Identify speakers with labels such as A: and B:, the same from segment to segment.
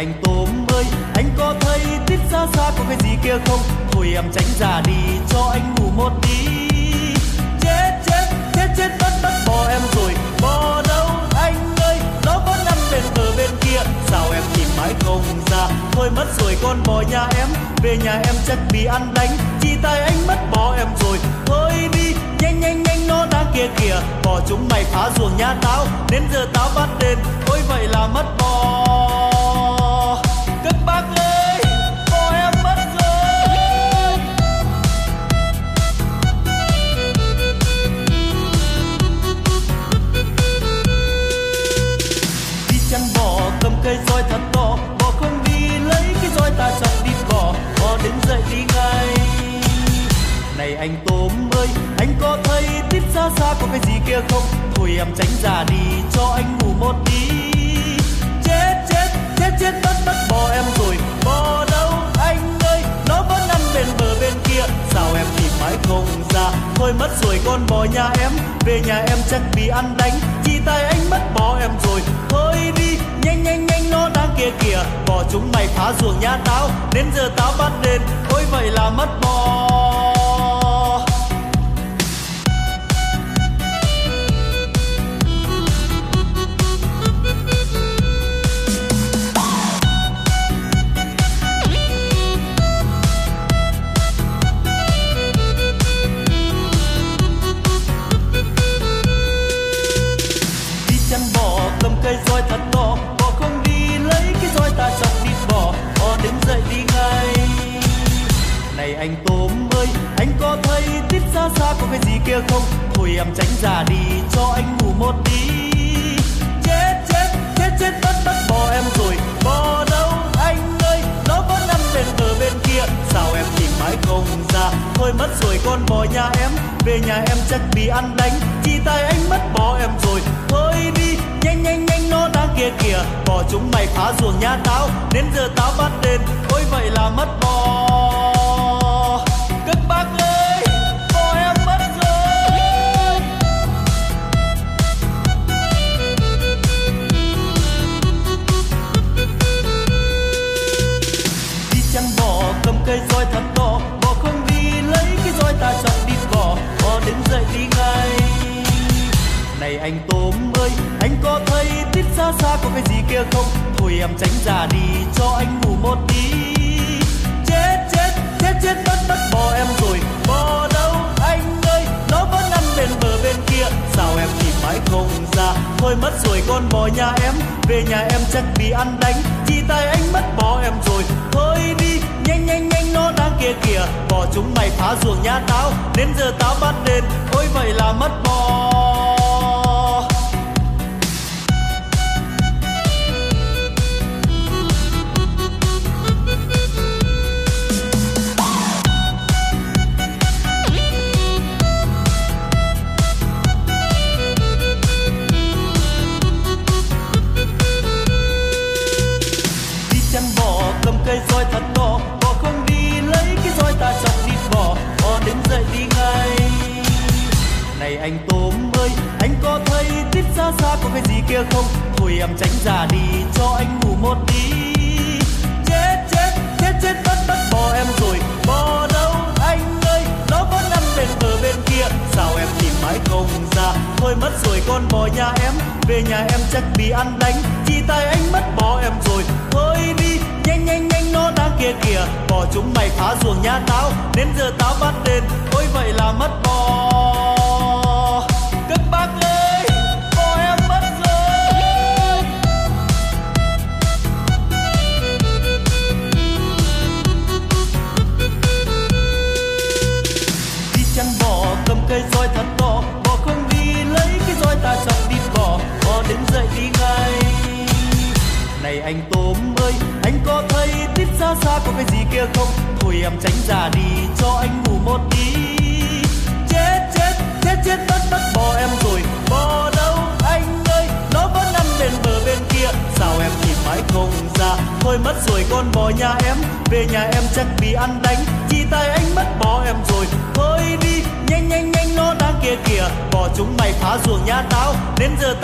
A: anh tôm ơi. Anh có thấy tít xa xa có cái gì kia không? Thôi em tránh ra đi, cho anh ngủ một tí. Chết chết chết chết mất mất bò em rồi. Bò đâu anh ơi? Nó vẫn nằm bên bờ bên kia. Sao em tìm mãi không ra? Thôi mất rồi, con bò nhà em. Về nhà em chắc bị ăn đánh. Chỉ tay anh mất bò em rồi. Thôi đi, nhanh nhanh nhanh, nó đang kia kìa. Bò chúng mày phá ruộng nhà tao. Đến giờ tao bắt đền. Ôi, vậy là mất bò. Cây roi thật to bò không đi lấy cái roi ta chọn đi bỏ bò đứng dậy đi ngay. Này anh tôm ơi, anh có thấy tít xa xa có cái gì kia không? Thôi em tránh ra đi, cho anh ngủ một tí. Chết chết chết chết mất mất bò em rồi. Bò đâu anh ơi, nó vẫn ăn bên bờ bên kia. Sao em tìm mãi không ra? Thôi mất rồi, con bò nhà em. Về nhà em chắc bị ăn đánh. Chỉ tay anh mất bò em rồi. Thôi đi nhanh nhanh nhanh kia kìa. Bỏ chúng mày phá ruộng nhà tao đến giờ tao bắt đền. Ôi vậy là mất bò. Anh tôm ơi. Anh có thấy tít xa xa có cái gì kia không? Thôi em tránh ra đi, cho anh ngủ một tí. Chết chết chết chết mất mất bò em rồi. Bò đâu anh ơi? Nó vẫn nằm bên bờ bên kia. Sao em tìm mãi không ra? Thôi mất rồi, con bò nhà em. Về nhà em chắc bị ăn đánh. Chỉ tay anh mất bò em rồi. Thôi đi, nhanh nhanh nhanh, nó đang kia kìa. Bò chúng mày phá ruộng nhà tao. Đến giờ tao bắt đền. Ôi, vậy là mất bò. Này anh tôm ơi. Anh có thấy tít xa xa có cái gì kia không? Thôi em tránh ra đi, cho anh ngủ một tí. Chết chết chết chết, mất mất bò em rồi. Bò đâu anh ơi? Nó vẫn ăn bên bờ bên kia. Sao em tìm mãi không ra? Thôi mất rồi, con bò nhà em. Về nhà em chắc bị ăn đánh. Chỉ tay anh mất bò em rồi. Thôi đi, nhanh nhanh nhanh, nó đang kia kìa. Bò chúng mày phá ruộng nhà tao. Đến giờ tao bắt đền. Ôi, vậy là mất bò.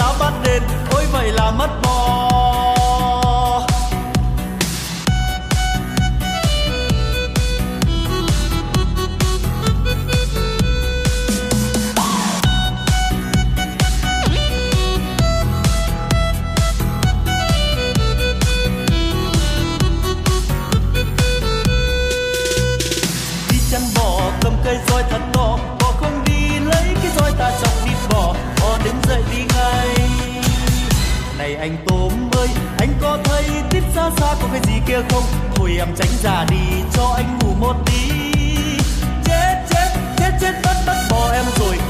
A: Đã bắt đền ôi vậy là mất bò
B: anh tôm ơi. Anh có thấy tít xa xa có cái gì kia không? Thôi em tránh ra đi, cho anh ngủ một tí. Chết chết chết chết, mất mất bỏ em rồi.